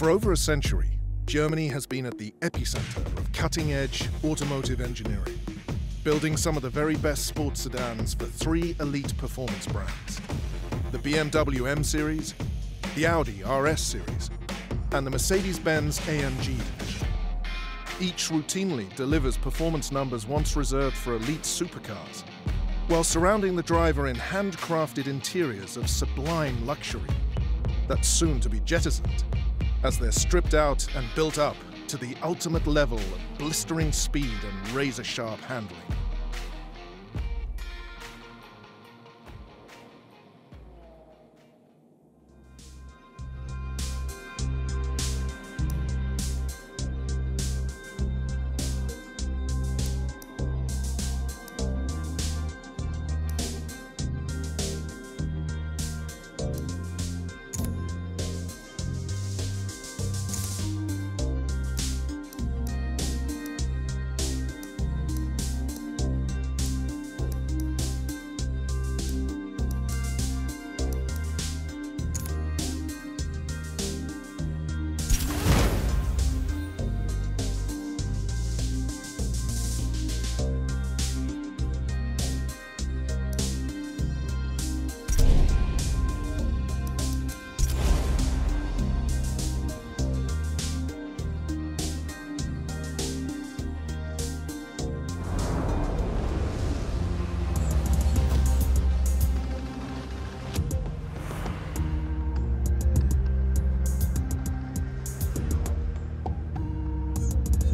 For over a century, Germany has been at the epicenter of cutting edge automotive engineering, building some of the very best sports sedans for three elite performance brands the BMW M Series, the Audi RS Series, and the Mercedes Benz AMG division. Each routinely delivers performance numbers once reserved for elite supercars, while surrounding the driver in handcrafted interiors of sublime luxury that's soon to be jettisoned as they're stripped out and built up to the ultimate level of blistering speed and razor sharp handling.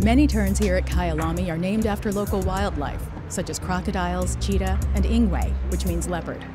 Many turns here at Kyalami are named after local wildlife, such as crocodiles, cheetah, and ingwe, which means leopard.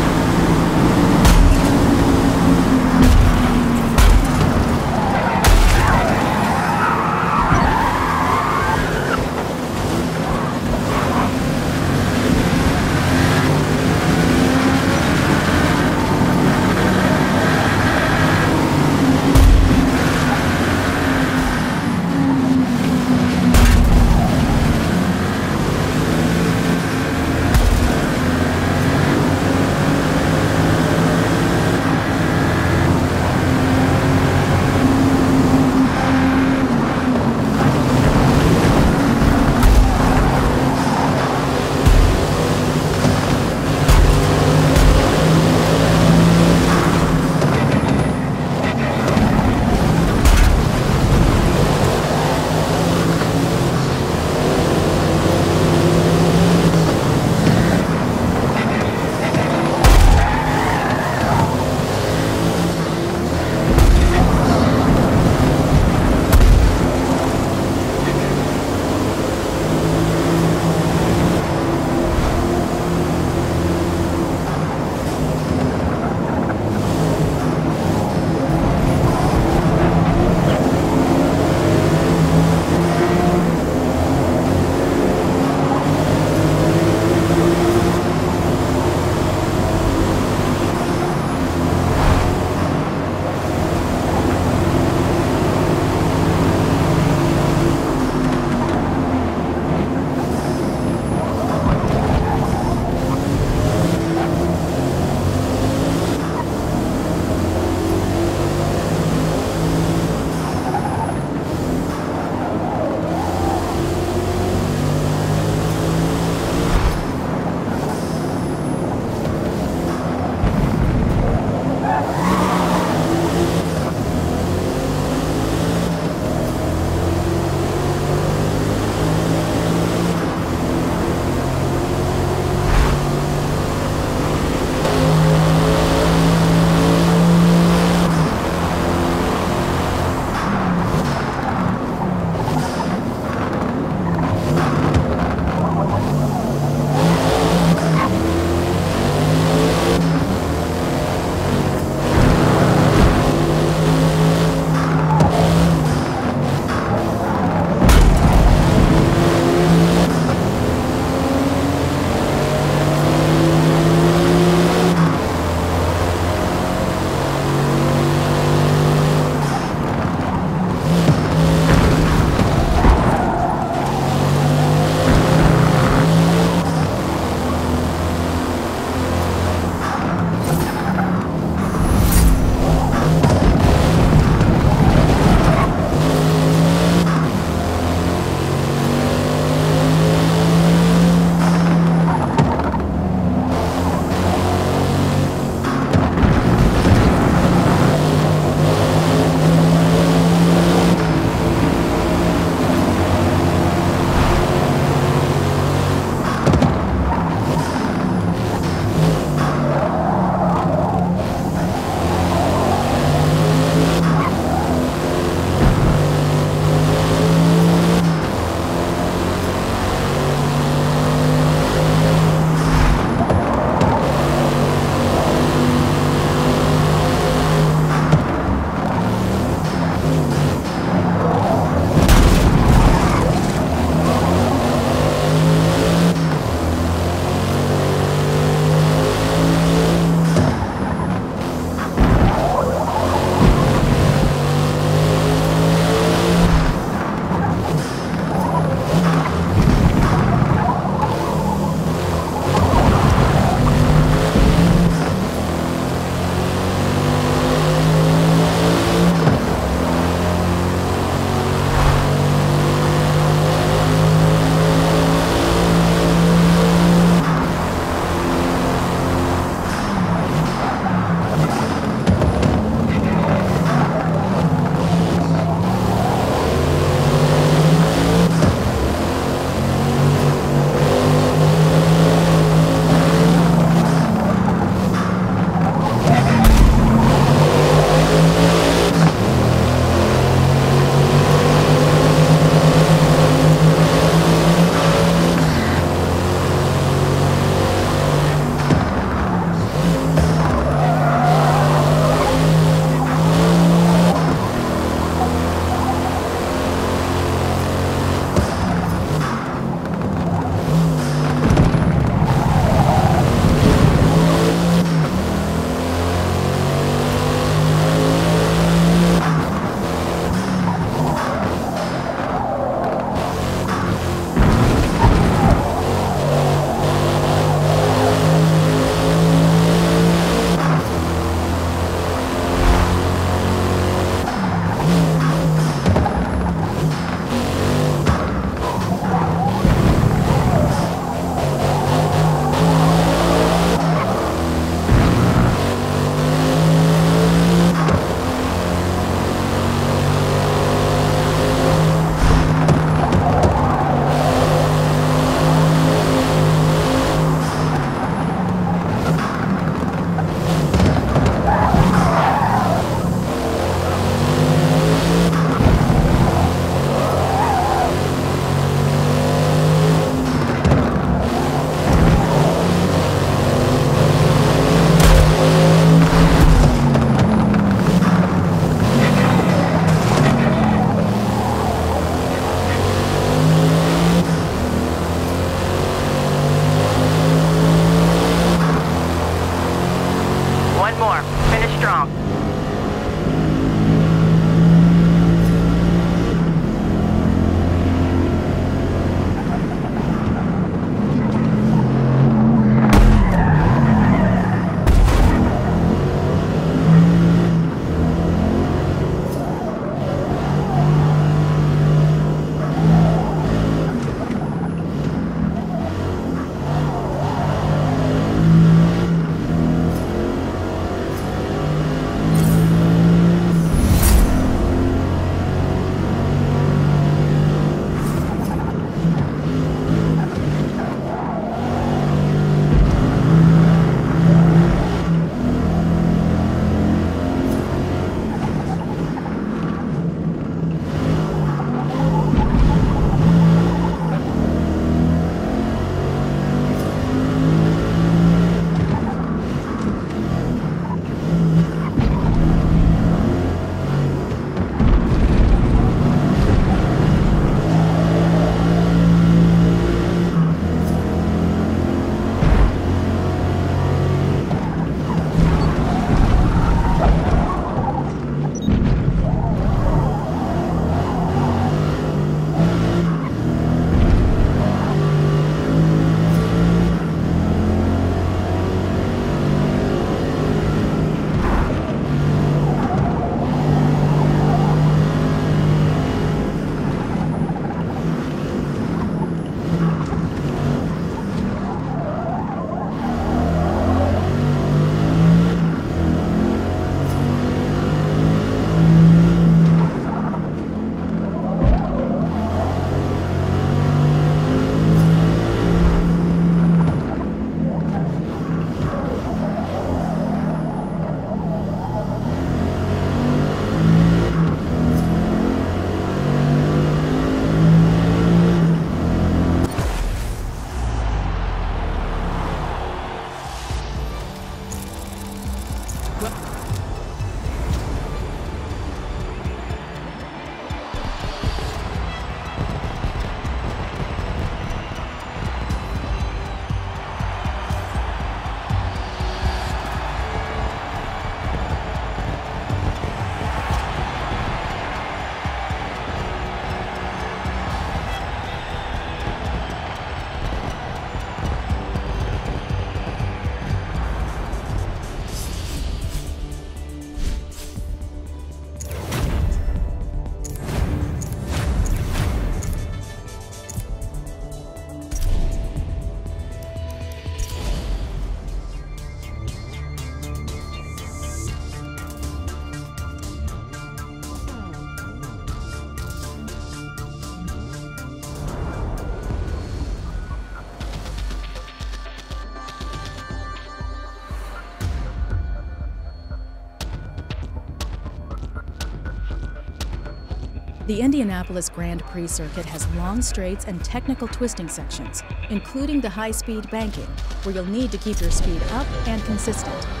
The Indianapolis Grand Prix circuit has long straights and technical twisting sections, including the high speed banking, where you'll need to keep your speed up and consistent.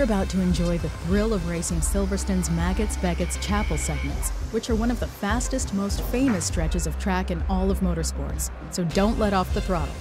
You're about to enjoy the thrill of racing Silverstone's Maggotts Beckett's Chapel segments, which are one of the fastest, most famous stretches of track in all of motorsports. So don't let off the throttle.